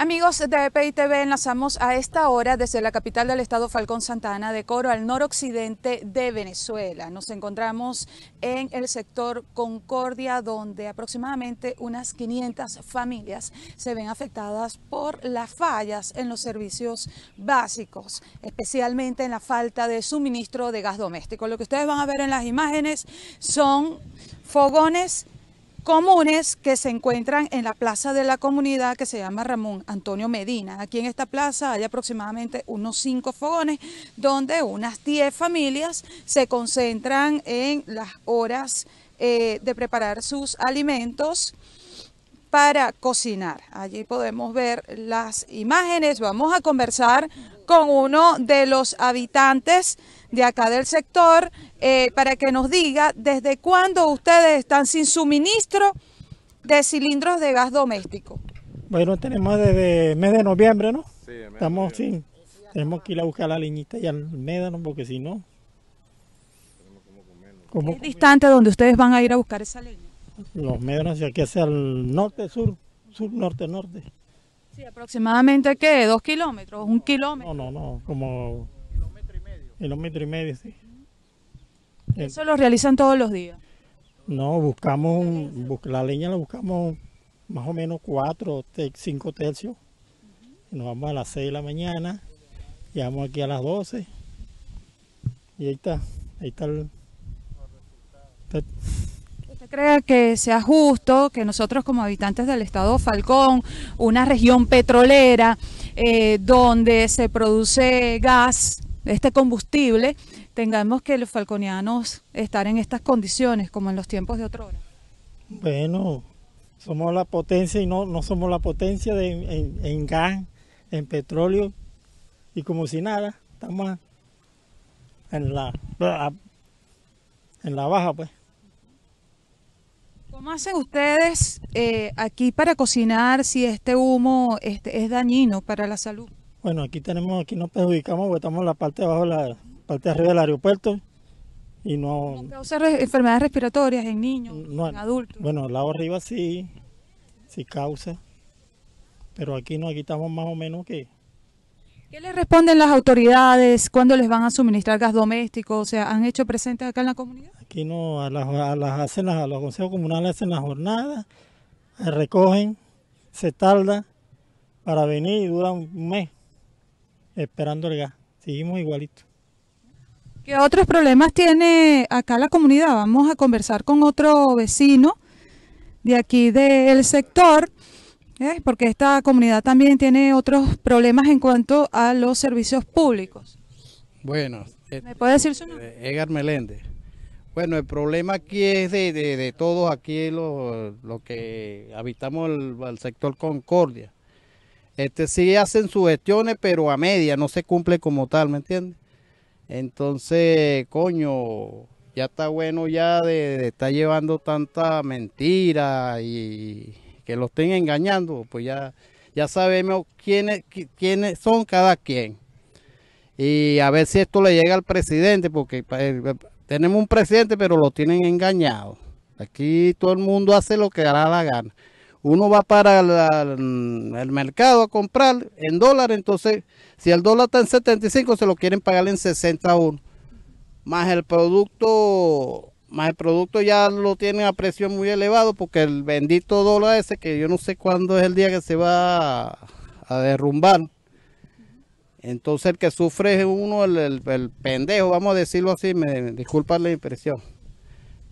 Amigos de PITV, TV, enlazamos a esta hora desde la capital del estado Falcón Santana, de Coro, al noroccidente de Venezuela. Nos encontramos en el sector Concordia, donde aproximadamente unas 500 familias se ven afectadas por las fallas en los servicios básicos, especialmente en la falta de suministro de gas doméstico. Lo que ustedes van a ver en las imágenes son fogones comunes que se encuentran en la plaza de la comunidad que se llama Ramón Antonio Medina. Aquí en esta plaza hay aproximadamente unos cinco fogones donde unas 10 familias se concentran en las horas eh, de preparar sus alimentos para cocinar. Allí podemos ver las imágenes. Vamos a conversar con uno de los habitantes de acá del sector eh, para que nos diga desde cuándo ustedes están sin suministro de cilindros de gas doméstico. Bueno, tenemos desde el mes de noviembre, ¿no? Sí, Estamos sin, tenemos que ir a buscar la leñita y al médano porque si no... ¿Es distante donde ustedes van a ir a buscar esa leña? Los médanos aquí hacia el norte, sur, sur, norte, norte. Sí, aproximadamente, ¿qué? ¿Dos kilómetros? ¿Un kilómetro? No, no, no, como... Kilómetro y medio. Kilómetro y medio, sí. ¿Eso lo realizan todos los días? No, buscamos, la leña la buscamos más o menos cuatro, cinco tercios. Nos vamos a las seis de la mañana, llegamos aquí a las doce. Y ahí está, ahí está el... ¿Usted cree que sea justo que nosotros como habitantes del estado Falcón, una región petrolera eh, donde se produce gas, este combustible, tengamos que los falconianos estar en estas condiciones como en los tiempos de otrora? Bueno, somos la potencia y no, no somos la potencia de, en, gas, en petróleo y como si nada, estamos en la, en la baja pues. ¿Cómo hacen ustedes eh, aquí para cocinar si este humo este, es dañino para la salud? Bueno, aquí tenemos, aquí nos perjudicamos porque estamos en la parte de abajo la, parte de arriba del aeropuerto y no... causa enfermedades respiratorias en niños, en adultos? Bueno, al lado arriba sí, sí causa, pero aquí no, aquí estamos más o menos que... ¿Qué les responden las autoridades? ¿Cuándo les van a suministrar gas doméstico? O sea, ¿han hecho presentes acá en la comunidad? Aquí no, a las, a las, hacen a los consejos comunales hacen la jornada, recogen, se tarda para venir y dura un mes esperando el gas. Seguimos igualito. ¿Qué otros problemas tiene acá la comunidad? Vamos a conversar con otro vecino de aquí del sector, ¿eh? porque esta comunidad también tiene otros problemas en cuanto a los servicios públicos. Bueno, ¿me puede decir su nombre? Eh, Edgar Meléndez. Bueno, el problema aquí es de, de, todos aquí los lo que habitamos el, sector Concordia. Este sí hacen sus gestiones, pero a media, no se cumple como tal, ¿me entiendes? Entonces, coño, ya está bueno ya de, estar llevando tanta mentira y que lo estén engañando, pues ya, ya sabemos quiénes, quiénes son cada quien. Y a ver si esto le llega al presidente, porque eh, tenemos un presidente, pero lo tienen engañado. Aquí todo el mundo hace lo que hará la gana. Uno va para el mercado a comprar en dólares, entonces si el dólar está en 75, se lo quieren pagar en 61. Más el producto, más el producto ya lo tienen a precio muy elevado porque el bendito dólar ese, que yo no sé cuándo es el día que se va a, derrumbar. Entonces el que sufre es uno, el, el, pendejo, vamos a decirlo así, me disculpa la impresión.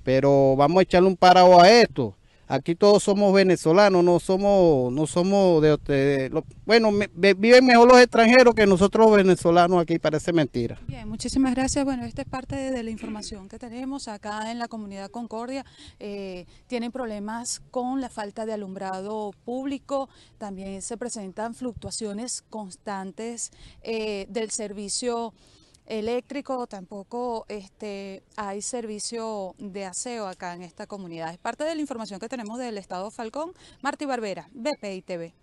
Pero vamos a echarle un parado a esto Aquí todos somos venezolanos, no somos, no somos de, bueno, viven mejor los extranjeros que nosotros los venezolanos aquí, parece mentira. Bien, muchísimas gracias. Bueno, esta es parte de, la información que tenemos acá en la comunidad Concordia. Eh, tienen problemas con la falta de alumbrado público, también se presentan fluctuaciones constantes eh, del servicio eléctrico, tampoco este, hay servicio de aseo acá en esta comunidad. Es parte de la información que tenemos del Estado Falcón. Martí Barbera, BPI TV.